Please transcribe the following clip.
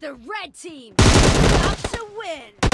The red team about to win!